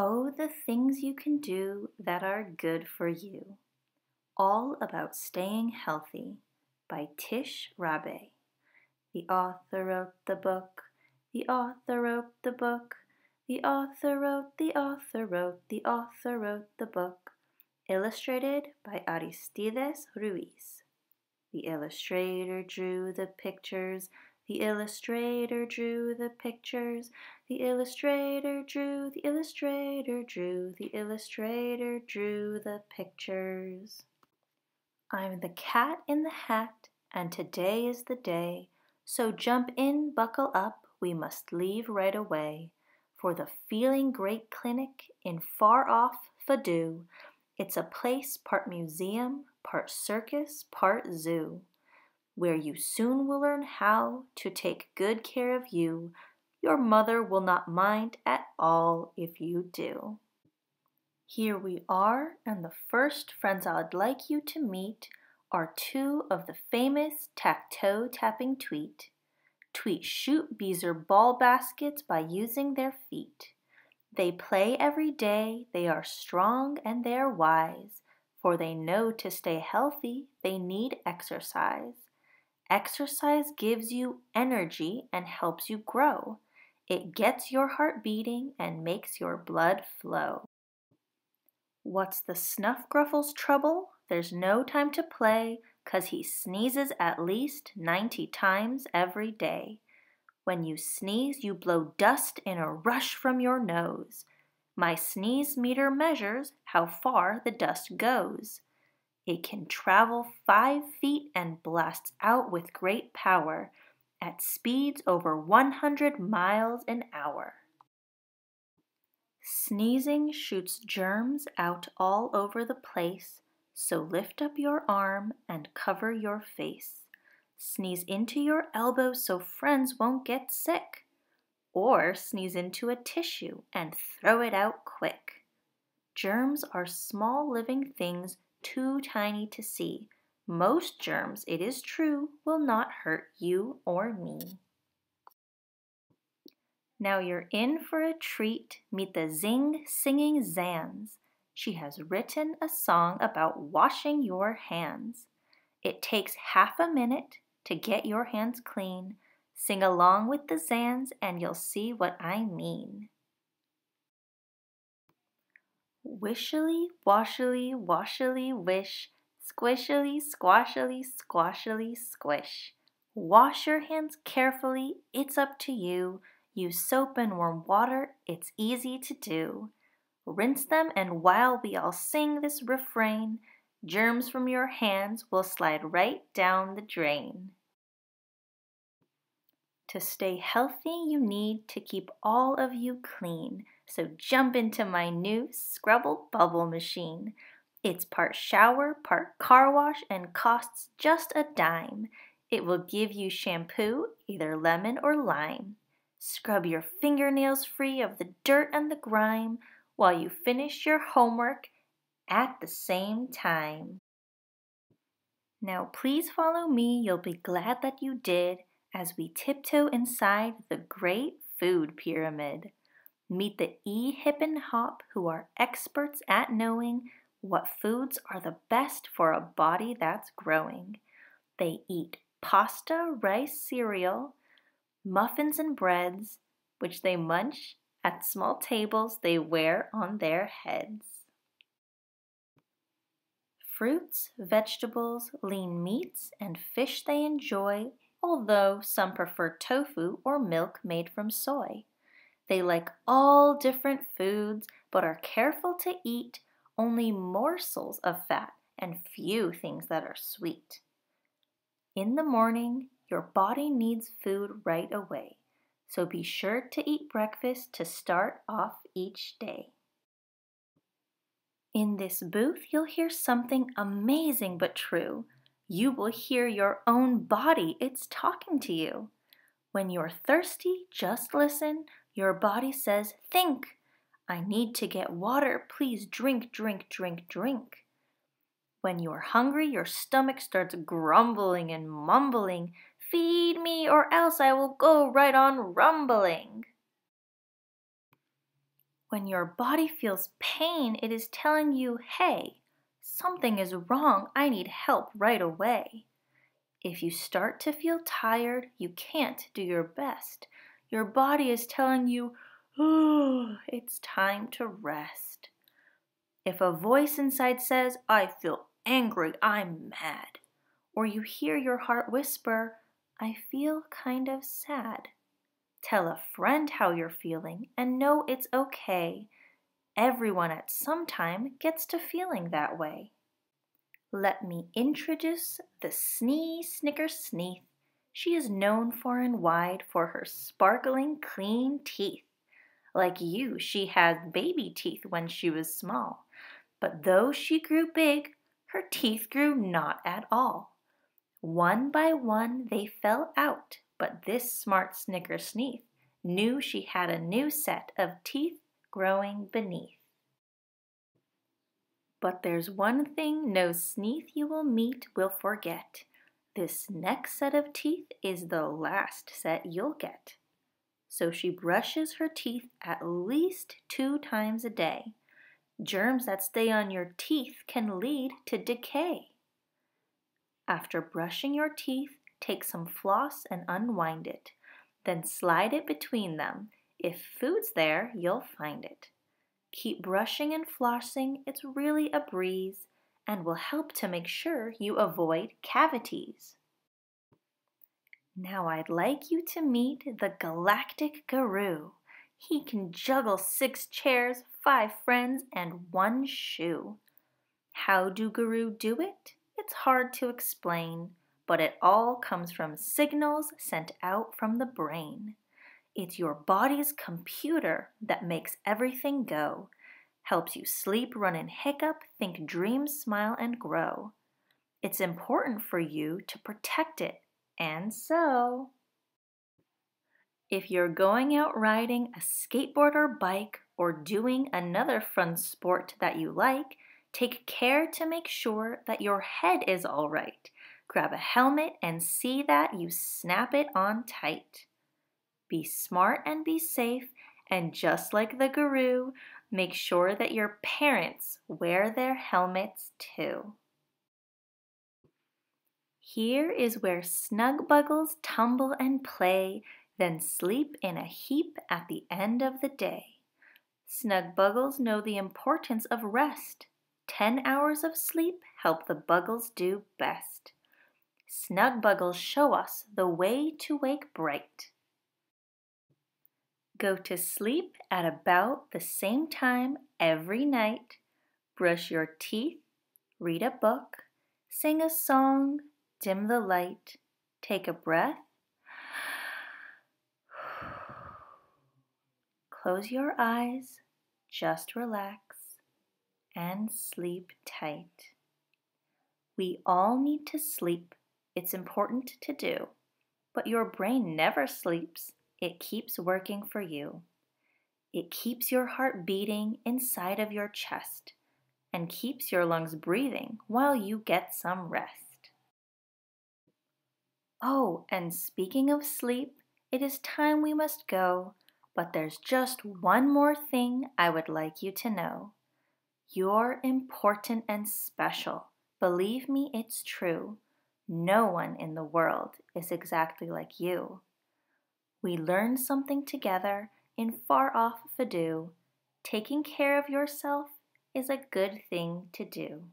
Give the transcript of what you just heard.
Oh, the things you can do that are good for you. All About Staying Healthy by Tish Rabe. The author wrote the book, the author wrote the book, the author wrote, the author wrote, the author wrote the book. Illustrated by Aristides Ruiz. The illustrator drew the pictures the illustrator drew the pictures. The illustrator drew, the illustrator drew, the illustrator drew the pictures. I'm the cat in the hat, and today is the day. So jump in, buckle up, we must leave right away. For the Feeling Great Clinic in far off Fadoo. It's a place part museum, part circus, part zoo where you soon will learn how to take good care of you. Your mother will not mind at all if you do. Here we are, and the first friends I'd like you to meet are two of the famous tack-toe tapping tweet. Tweet shoot beezer ball baskets by using their feet. They play every day, they are strong and they are wise, for they know to stay healthy they need exercise. Exercise gives you energy and helps you grow. It gets your heart beating and makes your blood flow. What's the snuff gruffle's trouble? There's no time to play, 'cause he sneezes at least 90 times every day. When you sneeze, you blow dust in a rush from your nose. My sneeze meter measures how far the dust goes. It can travel five feet and blasts out with great power at speeds over 100 miles an hour. Sneezing shoots germs out all over the place, so lift up your arm and cover your face. Sneeze into your elbow so friends won't get sick. Or sneeze into a tissue and throw it out quick. Germs are small living things too tiny to see. Most germs, it is true, will not hurt you or me. Now you're in for a treat. Meet the Zing Singing Zans. She has written a song about washing your hands. It takes half a minute to get your hands clean. Sing along with the Zans and you'll see what I mean. Wishily, washily, washily, wish, squishily, squashily, squashily, squish. Wash your hands carefully, it's up to you. Use soap and warm water, it's easy to do. Rinse them, and while we all sing this refrain, germs from your hands will slide right down the drain. To stay healthy, you need to keep all of you clean. So jump into my new Scrubble Bubble Machine. It's part shower, part car wash, and costs just a dime. It will give you shampoo, either lemon or lime. Scrub your fingernails free of the dirt and the grime while you finish your homework at the same time. Now please follow me, you'll be glad that you did, as we tiptoe inside the great food pyramid. Meet the E Hip and Hop, who are experts at knowing what foods are the best for a body that's growing. They eat pasta, rice, cereal, muffins, and breads, which they munch at small tables they wear on their heads. Fruits, vegetables, lean meats, and fish they enjoy, although some prefer tofu or milk made from soy. They like all different foods, but are careful to eat only morsels of fat and few things that are sweet. In the morning, your body needs food right away, so be sure to eat breakfast to start off each day. In this booth, you'll hear something amazing but true. You will hear your own body, it's talking to you. When you're thirsty, just listen your body says, Think. I need to get water. Please drink, drink, drink, drink. When you're hungry, your stomach starts grumbling and mumbling, Feed me, or else I will go right on rumbling. When your body feels pain, it is telling you, hey, something is wrong, I need help right away. If you start to feel tired, you can't do your best. Your body is telling you, oh, it's time to rest. If a voice inside says, I feel angry, I'm mad, or you hear your heart whisper, I feel kind of sad, tell a friend how you're feeling and know it's okay. Everyone at some time gets to feeling that way. Let me introduce the Snee Snicker Sneath. She is known far and wide for her sparkling clean teeth. Like you, she had baby teeth when she was small. But though she grew big, her teeth grew not at all. One by one they fell out, but this smart Snicker Sneath knew she had a new set of teeth growing beneath. But there's one thing no Sneath you will meet will forget. This next set of teeth is the last set you'll get. So she brushes her teeth at least two times a day. Germs that stay on your teeth can lead to decay. After brushing your teeth, take some floss and unwind it. Then slide it between them. If food's there, you'll find it. Keep brushing and flossing, it's really a breeze and will help to make sure you avoid cavities. Now I'd like you to meet the Galactic Guru. He can juggle six chairs, five friends, and one shoe. How do Guru do it? It's hard to explain, but it all comes from signals sent out from the brain. It's your body's computer that makes everything go. Helps you sleep, run and hiccup, think, dream, smile, and grow. It's important for you to protect it. And so, if you're going out riding a skateboard or bike or doing another fun sport that you like, take care to make sure that your head is all right. Grab a helmet and see that you snap it on tight. Be smart and be safe, and just like the guru, make sure that your parents wear their helmets too. Here is where snugbuggles tumble and play, then sleep in a heap at the end of the day. Snugbuggles know the importance of rest. Ten hours of sleep help the buggles do best. Snugbuggles show us the way to wake bright. Go to sleep at about the same time every night. Brush your teeth, read a book, sing a song, dim the light, take a breath. Close your eyes, just relax, and sleep tight. We all need to sleep. It's important to do. But your brain never sleeps. It keeps working for you. It keeps your heart beating inside of your chest and keeps your lungs breathing while you get some rest. Oh, and speaking of sleep, it is time we must go, but there's just one more thing I would like you to know. You're important and special. Believe me, it's true. No one in the world is exactly like you. We learn something together in far off Fadoo. Taking care of yourself is a good thing to do.